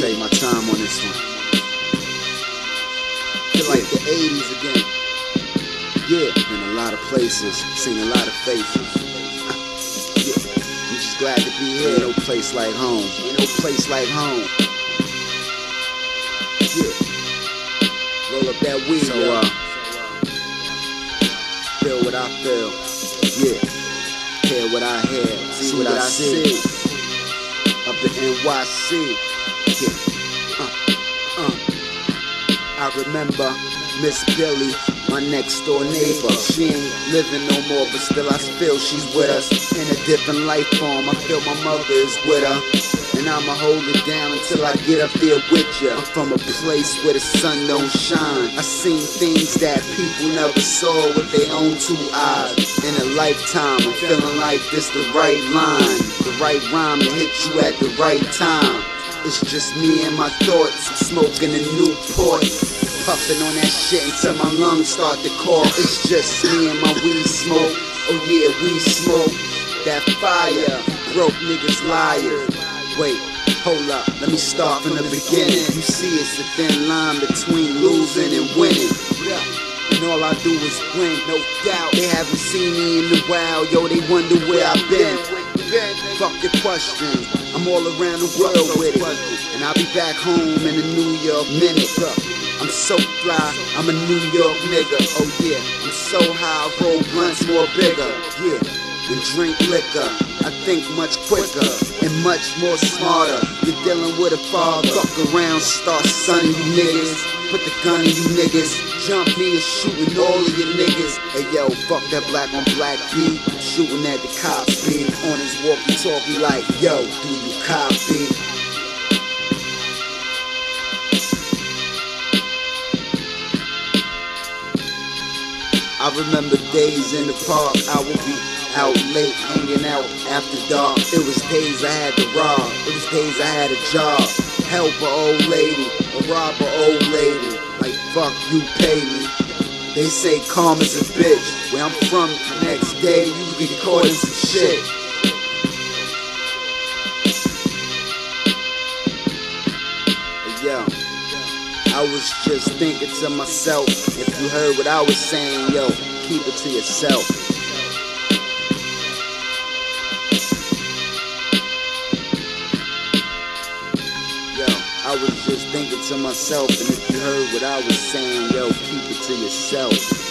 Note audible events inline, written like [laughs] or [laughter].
take my time on this one. Feel like the 80s again. Yeah, been a lot of places, seen a lot of faces. [laughs] yeah, I'm just glad to be here. Ain't no place like home. Ain't no place like home. Yeah. Roll up that weed, so, uh, feel what I feel. Yeah. Hear what I hear. See, see what, what, I, see. see. Up in NYC. Yeah. Uh, uh. I remember Miss Billy, my next door neighbor. She ain't living no more, but still I feel she's with us. In a different life form, I feel my mother is with her. And I'ma hold it down until I get up there with ya. I'm from a place where the sun don't shine. I seen things that people never saw with their own two eyes. In a lifetime, I'm feeling like this the right line, the right rhyme to hit you at the right time. It's just me and my thoughts, smoking a Newport. Puffing on that shit until my lungs start to cough. It's just me and my weed smoke. Oh yeah, we smoke. That fire, broke niggas liars. Wait, hold up, let me start from the beginning. You see, it's a thin line between losing and winning. And all I do is win, no doubt. They haven't seen me in a while, yo, they wonder where I've been. Fuck your questions, I'm all around the world with it. And I'll be back home in a New York minute. I'm so fly, I'm a New York nigga. Oh yeah, I'm so high, I roll blunts more bigger. Yeah and drink liquor. I think much quicker and much more smarter. You're dealing with a father. Fuck around, start sunning you niggas. Put the gun in you niggas. Jump me and shooting all of you niggas. Hey yo, fuck that black on black beat. Shooting at the cops beat. On his walkie talkie like, yo, do you copy? I remember days in the park, I would be out late, hanging out after dark. It was days I had to rob, it was days I had a job. Help a old lady, or rob a old lady. Like fuck you pay me. They say karma's a bitch. Where I'm from, the next day you get caught in some shit. Yo, I was just thinking to myself, if you heard what I was saying, yo, keep it to yourself. I was just thinking to myself, and if you heard what I was saying, yo, keep it to yourself.